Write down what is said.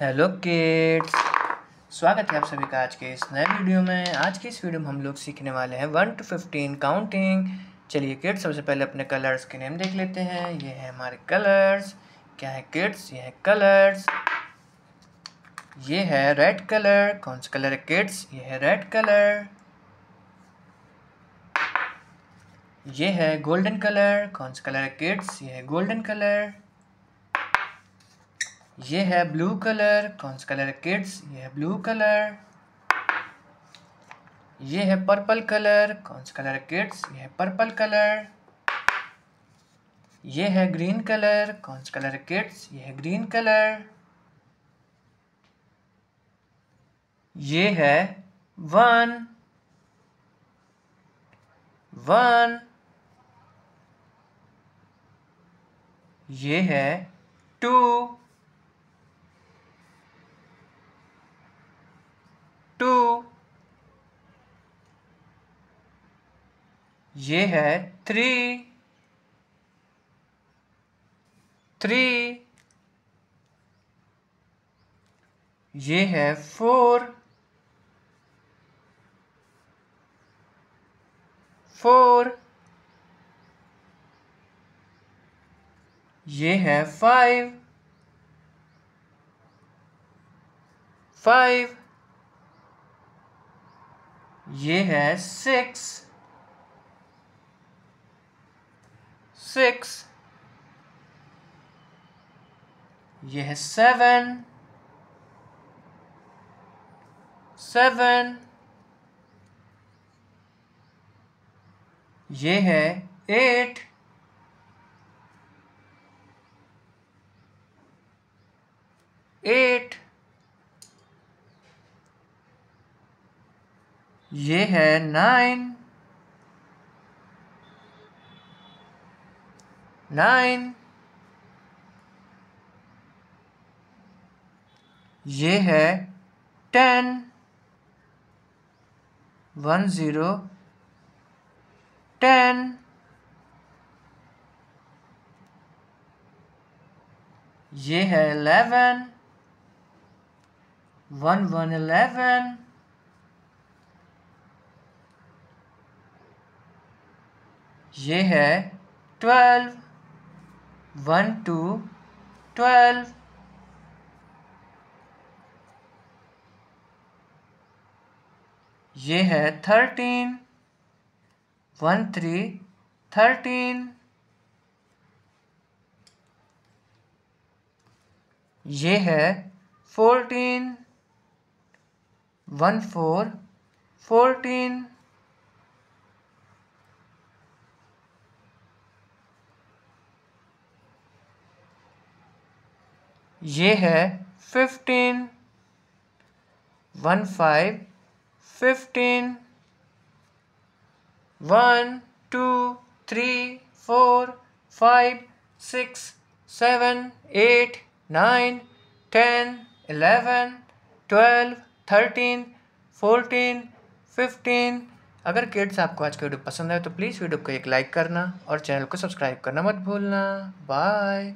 Hello kids. स्वागत है आप सभी का आज के इस नए वीडियो में। आज की इस वीडियो में हम लोग सीखने वाले हैं वन टू फिफ्टीन काउंटिंग। चलिए किड्स, सबसे पहले अपने कलर्स के नेम देख लेते हैं। ये है हमारे कलर्स। क्या है किड्स? ये है कलर्स। ये है रेड कलर। कौन सा कलर है किड्स? ये है रेड कलर। ये है गोल्डन कलर। कौन सा कलर है किड्स? ये है गोल्डन कलर। ये है ब्लू कलर कौन सा कलर है किड्स ये है ब्लू कलर ये है पर्पल कलर कौन सा कलर है किड्स ये है पर्पल कलर ये है ग्रीन कलर कौन सा कलर है किड्स ये है ग्रीन कलर ये है वन वन ये है टू टू ये है थ्री थ्री ये है फोर फोर ये है फाइव फाइव ये है सिक्स सिक्स ये है सेवन सेवन ये है एट एट ये है नाइन नाइन। ये है टेन। One zero. टेन। ये है एलेवन वन वन एलेवन ये है ट्वेल्व। One, to, twelve. ये है थर्टीन। One, three, thirteen. ये है फोर्टीन। One, four, fourteen. ये है fifteen one five fifteen one two three four five six seven eight nine ten eleven twelve thirteen fourteen fifteen अगर kids आपको आज का वीडियो पसंद आए तो प्लीज़ वीडियो को एक लाइक करना और चैनल को सब्सक्राइब करना मत भूलना। बाय